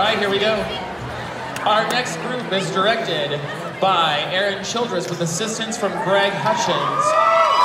All right, here we go. Our next group is directed by Aaron Childress with assistance from Greg Hutchins.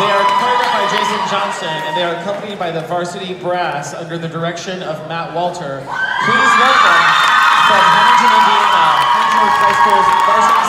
They are choreographed by Jason Johnson and they are accompanied by the varsity brass under the direction of Matt Walter. Please welcome from Huntington, Indiana, Huntington High School's varsity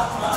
아,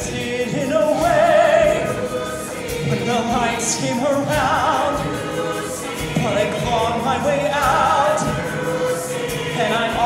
was hidden away when the lights came around. But I clawed my way out, and I